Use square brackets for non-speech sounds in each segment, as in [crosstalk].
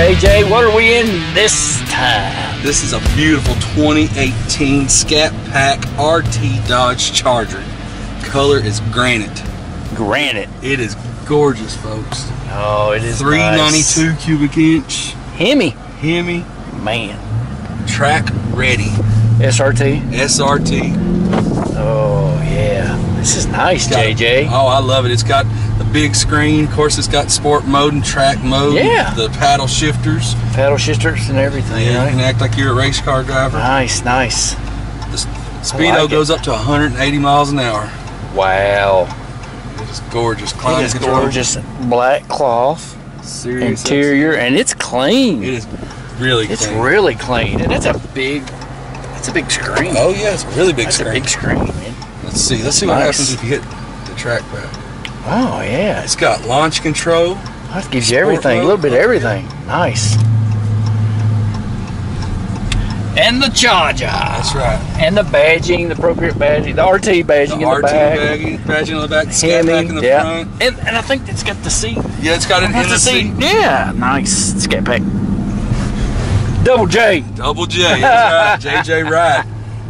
JJ, what are we in this time? This is a beautiful 2018 Scat Pack RT Dodge Charger. Color is granite. Granite. It is gorgeous, folks. Oh, it is 392 nice. cubic inch. Hemi. Hemi. Man. Track ready. SRT. SRT. Oh, yeah. This is nice, Got- JJ. Oh, I love it. It's got the big screen. Of course, it's got sport mode and track mode. Yeah. The paddle shifters. Paddle shifters and everything, Yeah, you can act like you're a race car driver. Nice, nice. The speedo like it. goes up to 180 miles an hour. Wow. It is gorgeous. It Climate is control. gorgeous black cloth Serious. interior, and it's clean. It is really clean. It's clean. really clean, and it's a big, it's a big screen. Oh yeah, it's a really big That's screen. a big screen, man. Let's see. Let's see what Nice. happens if you hit the track back. Oh yeah, It's got launch control. that gives you everything, a little bit of everything. Nice. And the charger. That's right. And the badging, the appropriate badging, the RT badging The in the RT back. bagging, badging on the back, the scat Hemi, back in the yeah. front. And, and I think it's got the seat. Yeah, it's got an Has the NSC. seat. Yeah, nice. Scat pack. Double J. Double J. That's right. JJ Ride.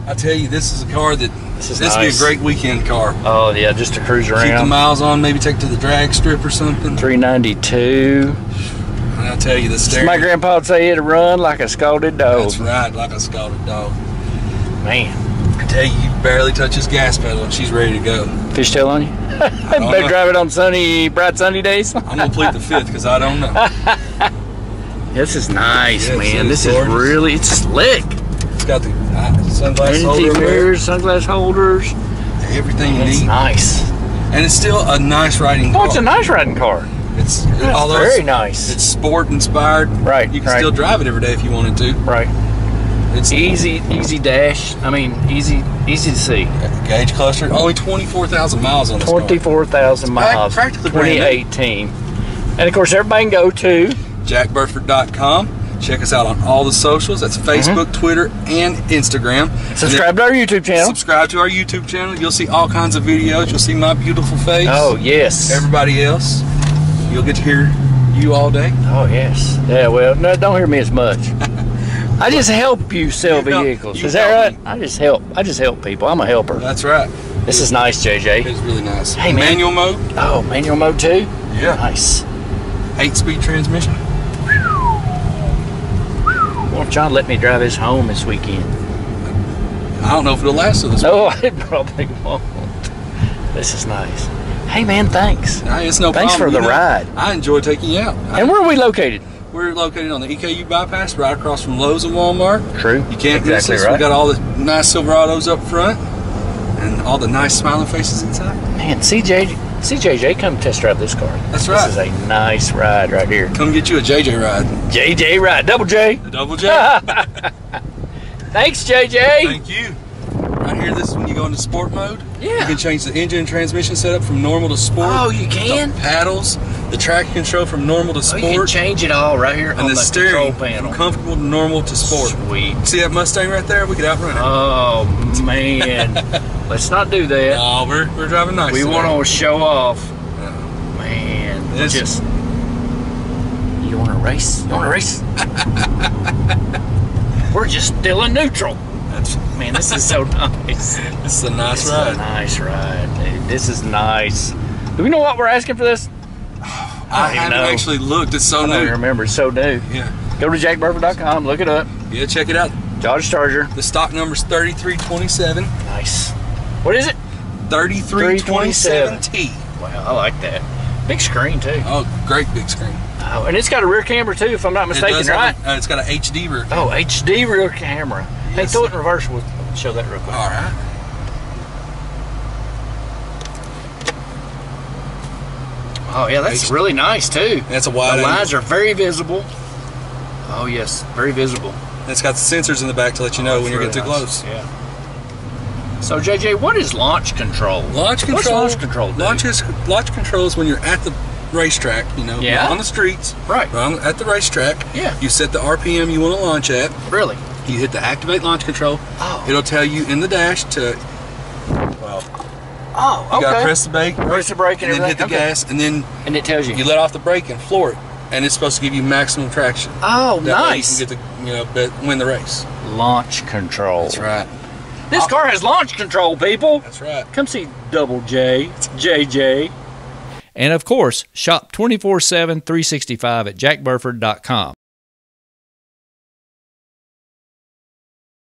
I tell you, this is a car that This is this would be a great weekend car. Oh yeah, just to cruise around. Keep the miles on, maybe take it to the drag strip or something. 392. And I'll tell you, the stereo. My grandpa would say it'd run like a scalded dog. That's right, like a scalded dog. Man, I tell you, you barely touch his gas pedal and she's ready to go. fishtail on you? [laughs] don't Better know. drive it on sunny, bright sunny days. I'm gonna plead the fifth because I don't know. [laughs] This is nice, Yes, man. This is is really, it's slick. It's got the sunglass Vanity holder, mirrors, sunglass holders. everything you It's need, nice. and it's still a nice riding Oh, car. it's a nice riding car. It's That's although very it's, nice. it's sport inspired. Right, You can right. still drive it every day if you wanted to. Right. It's Easy, easy dash. I mean, easy, easy to see. gauge cluster. Only twenty four thousand miles on this car. Twenty-four thousand miles. practically 2018. And of course, everybody can go to JackBurford.com. Check us out on all the socials. That's Facebook, Twitter, and Instagram. And Mm-hmm. subscribe to our YouTube channel. Subscribe to our YouTube channel. You'll see all kinds of videos. You'll see my beautiful face. Oh yes. Everybody else. You'll get to hear you all day. Oh yes. Yeah. Well, no, don't hear me as much. [laughs] I just help you sell You vehicles. you Is that right? I just help. I just help people. I'm a helper. That's right. This is nice, JJ. It's really nice. Hey, man. Manual mode. Oh, manual mode too. Yeah. Nice. Eight speed transmission. Won't John let me drive his home this weekend? I don't know if it'll last this. No, [laughs] I probably won't. This is nice. Hey man, thanks. Nah, it's no Thanks problem. for You the know, ride. I enjoy taking you out. And where are we located? we're located on the EKU bypass, right across from Lowe's and Walmart. True. You can't miss exactly us. right. We got all the nice Silverados up front, and all the nice smiling faces inside. Man, CJ, CJJ, come test drive this car. That's right. This is a nice ride right here. Come get you a JJ ride. JJ ride, double J. Double J. [laughs] Thanks, JJ. Thank you. Right here, this is when you go into sport mode. Yeah. You can change the engine and transmission setup from normal to sport. Oh, you can? The paddles, the track control from normal to Oh, sport, you can change it all right here and on the, the steering control panel. from comfortable to normal to sport. Sweet. See that Mustang right there? We could outrun it. Oh [laughs] man, let's not do that. Oh, we're, we're driving nice. we want to show off. Man, This- just you want to race? You want to race? [laughs] We're just still in neutral. That's, Man, this is so [laughs] nice. this is a nice This is ride. a nice ride, dude. This is nice. Do we know what we're asking for this? I don't haven't know. actually looked. It's so I new. I remember. It's so new. Yeah. Go to jackburford.com, look it up. Yeah, check it out. Dodge Charger. The stock number's 3327. Nice. What is it? 3327T. Wow, I like that. Big screen too. Oh, great big screen. Oh, and it's got a rear camera too, if I'm not It mistaken, does right? a- uh, it's got an HD rear. Oh, HD rear camera. Hey, throw it in reverse. We'll show that real quick. All right. Oh yeah, that's HD. really nice too. That's a wide. The wide lines are very visible. Oh yes, very visible. It's got the sensors in the back to let you know Oh, when that's you're getting too close. Yeah. So JJ, what is launch control? Launch control. What's launch control? do? Launch, is, launch control is when you're at the racetrack, you know, Yeah. on the streets, Right. on, at the racetrack. Yeah. You set the RPM you want to launch at. Really? You hit the activate launch control. Oh. It'll tell you in the dash to, well, Oh, you okay. gotta press the brake, Press the brake and and then hit the. Okay. gas, and then and it tells you. you let off the brake and floor it. and it's supposed to give you maximum traction. Oh, That way nice. you can get the you know bet, win the race. Launch control. That's right. This car has launch control, people. That's right. Come see Double J, JJ. And of course, shop 24 7, 365 at jackburford.com.